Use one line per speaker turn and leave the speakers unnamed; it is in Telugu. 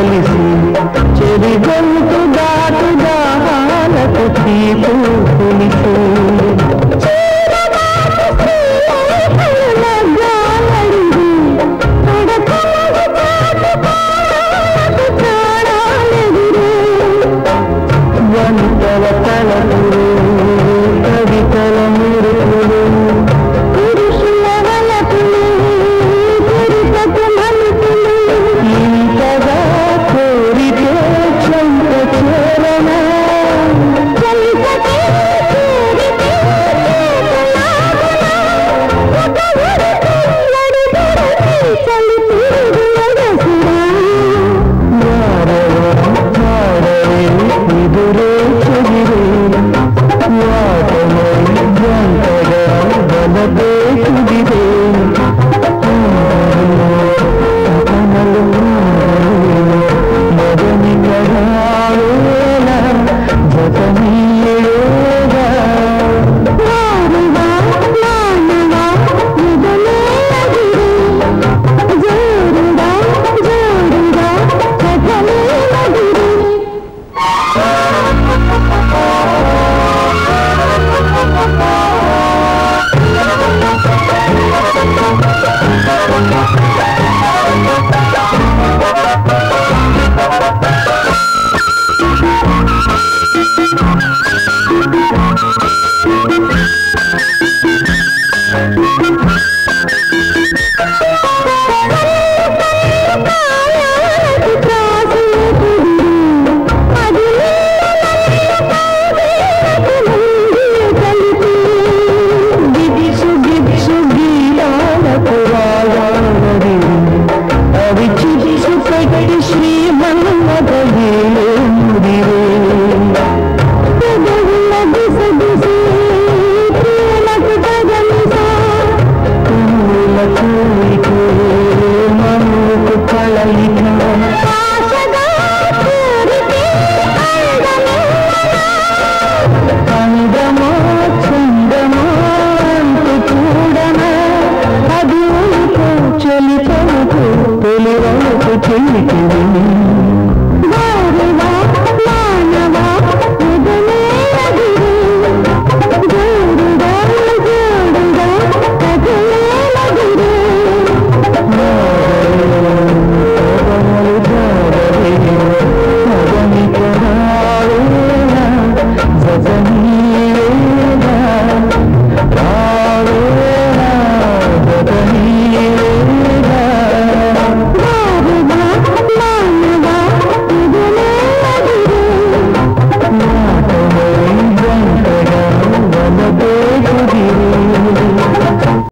కలిసి చెవి గొంతు దాటు దాహాలకు తీపు పులిసి